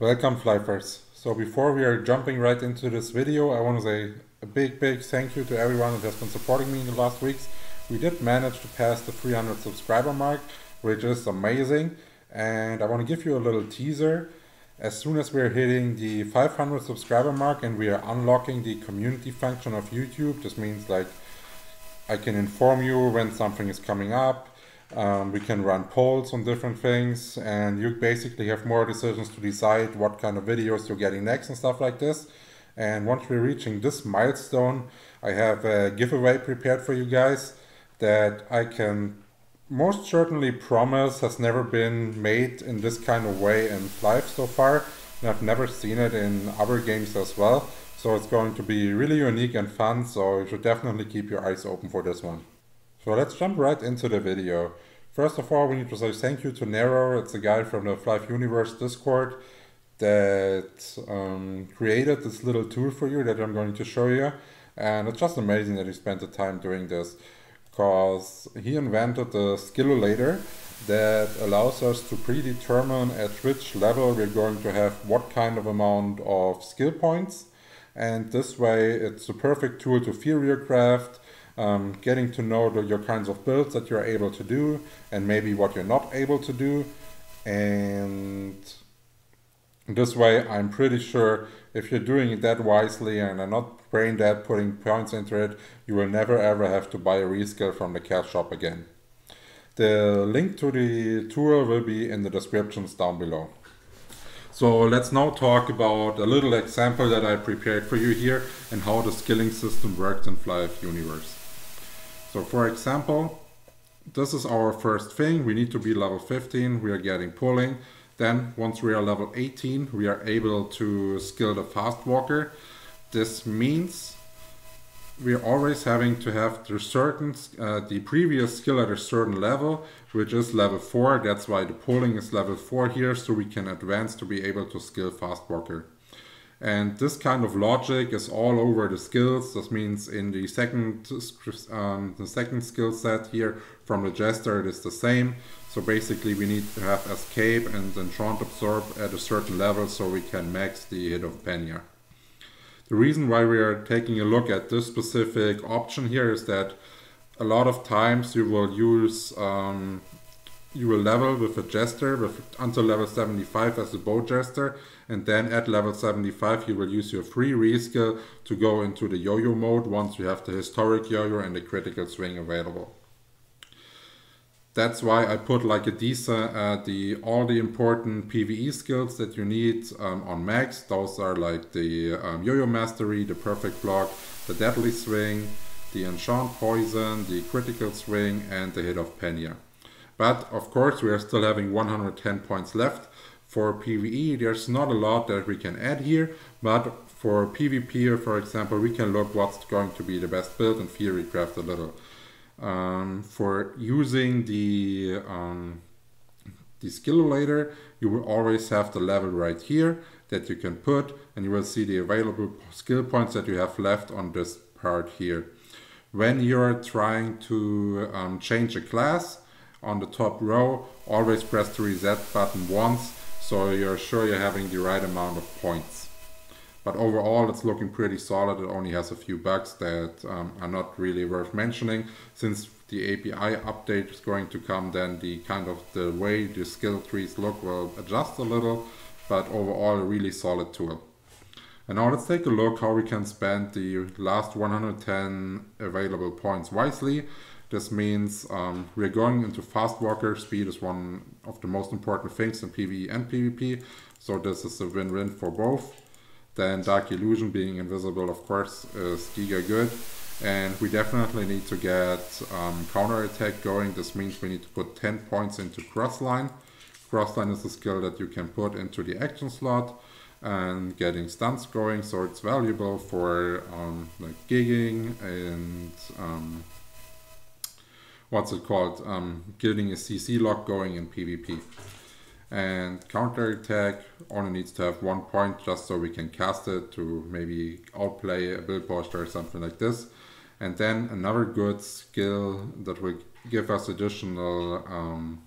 Welcome Flyffers. So before we are jumping right into this video, I want to say a big, big thank you to everyone that has been supporting me in the last weeks. We did manage to pass the 300 subscriber mark, which is amazing. And I want to give you a little teaser. As soon as we're hitting the 500 subscriber mark and we are unlocking the community function of YouTube, this means like I can inform you when something is coming up, um, we can run polls on different things and you basically have more decisions to decide what kind of videos you're getting next and stuff like this. And once we're reaching this milestone, I have a giveaway prepared for you guys that I can most certainly promise has never been made in this kind of way in life so far. And I've never seen it in other games as well. So it's going to be really unique and fun. So you should definitely keep your eyes open for this one. So let's jump right into the video. First of all, we need to say thank you to Nero. It's a guy from the Flyff Universe Discord that um, created this little tool for you that I'm going to show you. And it's just amazing that he spent the time doing this because he invented the skillulator that allows us to predetermine at which level we're going to have what kind of amount of skill points. And this way it's a perfect tool to theory craft, um, getting to know the, your kinds of builds that you're able to do and maybe what you're not able to do. And this way, I'm pretty sure if you're doing it that wisely and are not brain dead putting points into it, you will never ever have to buy a reskill from the cash shop again. The link to the tour will be in the descriptions down below. So let's now talk about a little example that I prepared for you here and how the skilling system works in Flyff Universe. So for example, this is our first thing. We need to be level 15. We are getting pulling. Then once we are level 18, we are able to skill the fast walker. This means we are always having to have the certain uh, the previous skill at a certain level, which is level 4. That's why the pulling is level 4 here, so we can advance to be able to skill fast walker. And this kind of logic is all over the skills. This means in the second um, the second skill set here from the Jester it is the same. So basically we need to have Escape and then Enchant Absorb at a certain level so we can max the hit of Penya. The reason why we are taking a look at this specific option here is that a lot of times you will use um, you will level with a jester with until level 75 as a bow jester and then at level 75 you will use your free reskill to go into the yo-yo mode once you have the historic yo-yo and the critical swing available. That's why I put like a decent uh, the all the important PvE skills that you need um, on max. Those are like the um, yo-yo mastery, the perfect block, the deadly swing, the enchant poison, the critical swing, and the hit of Penya. But of course we are still having 110 points left. For PvE there's not a lot that we can add here, but for PvP for example we can look what's going to be the best build and theory craft a little. Um, for using the um, the skillulator, you will always have the level right here that you can put and you will see the available skill points that you have left on this part here. When you're trying to um, change a class, on the top row, always press the reset button once so you're sure you're having the right amount of points. But overall it's looking pretty solid, it only has a few bugs that um, are not really worth mentioning. Since the API update is going to come then the kind of the way the skill trees look will adjust a little, but overall a really solid tool. And now let's take a look how we can spend the last 110 available points wisely. This means um, we're going into fast walker. Speed is one of the most important things in PvE and PvP. So this is a win-win for both. Then Dark Illusion being invisible, of course, is giga good. And we definitely need to get um, counter attack going. This means we need to put 10 points into crossline. Crossline is a skill that you can put into the action slot and getting stunts going. So it's valuable for um, like gigging and um, what's it called, um, getting a CC lock going in PvP. And counter attack only needs to have one point just so we can cast it to maybe outplay a build poster or something like this. And then another good skill that will give us additional um,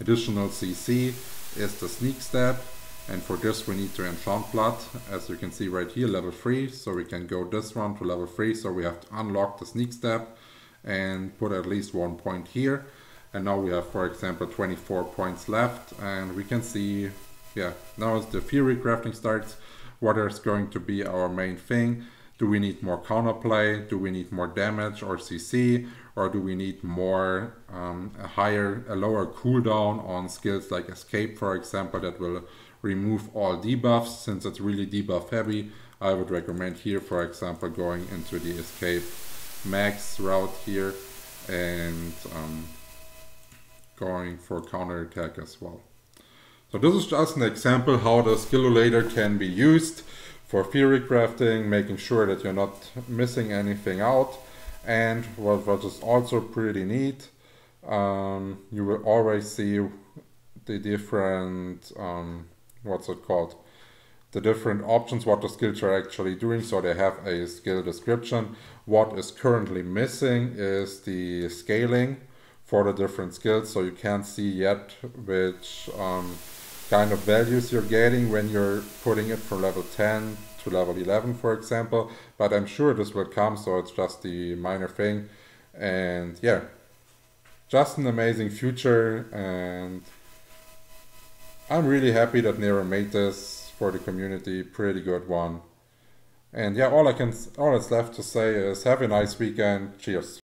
additional CC is the sneak step. And for this we need to enchant blood, as you can see right here, level 3. So we can go this one to level 3, so we have to unlock the sneak step and put at least one point here and now we have for example 24 points left and we can see yeah now as the theory crafting starts what is going to be our main thing? Do we need more counterplay? Do we need more damage or cc or do we need more um, a higher a lower cooldown on skills like escape for example that will remove all debuffs? Since it's really debuff heavy i would recommend here for example going into the escape max route here and um, going for counter attack as well. So this is just an example how the skillulator can be used for theory crafting, making sure that you're not missing anything out. And what, what is also pretty neat, um, you will always see the different, um, what's it called, the different options, what the skills are actually doing. So they have a skill description. What is currently missing is the scaling for the different skills so you can't see yet which um, kind of values you're getting when you're putting it from level 10 to level 11 for example but I'm sure this will come so it's just the minor thing. And yeah just an amazing future and I'm really happy that Nero made this for the community pretty good one. And yeah all I can all that's left to say is have a nice weekend. Cheers